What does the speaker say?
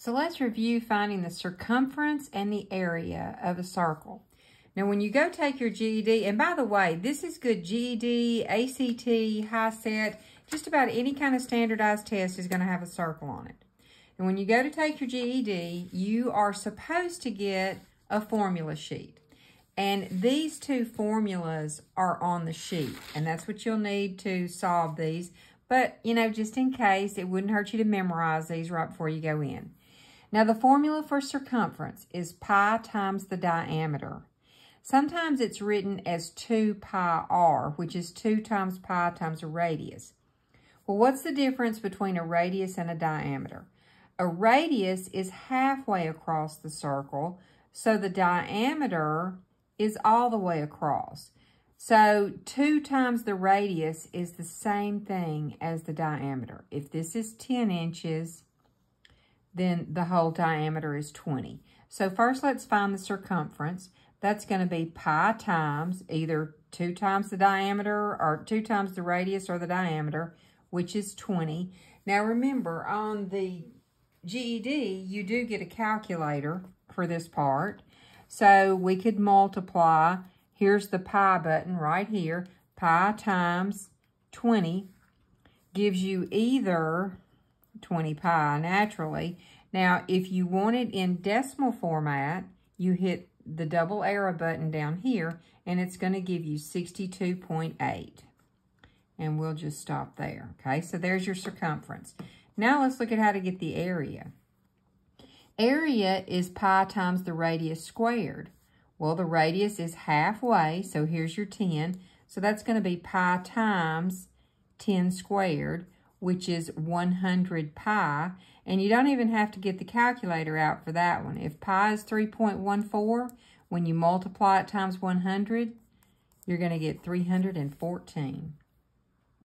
So let's review finding the circumference and the area of a circle. Now, when you go take your GED, and by the way, this is good GED, ACT, HiSET, just about any kind of standardized test is going to have a circle on it. And when you go to take your GED, you are supposed to get a formula sheet. And these two formulas are on the sheet, and that's what you'll need to solve these. But, you know, just in case, it wouldn't hurt you to memorize these right before you go in. Now, the formula for circumference is pi times the diameter. Sometimes it's written as 2 pi r, which is 2 times pi times a radius. Well, what's the difference between a radius and a diameter? A radius is halfway across the circle, so the diameter is all the way across. So 2 times the radius is the same thing as the diameter. If this is 10 inches, then the whole diameter is 20. So first let's find the circumference. That's going to be pi times either 2 times the diameter or 2 times the radius or the diameter, which is 20. Now remember, on the GED, you do get a calculator for this part. So we could multiply. Here's the pi button right here. Pi times 20 gives you either 20 pi naturally. Now, if you want it in decimal format, you hit the double arrow button down here, and it's going to give you 62.8. And we'll just stop there, okay? So there's your circumference. Now let's look at how to get the area. Area is pi times the radius squared. Well, the radius is halfway, so here's your 10. So that's going to be pi times 10 squared, which is 100 pi. And you don't even have to get the calculator out for that one. If pi is 3.14, when you multiply it times 100, you're going to get 314.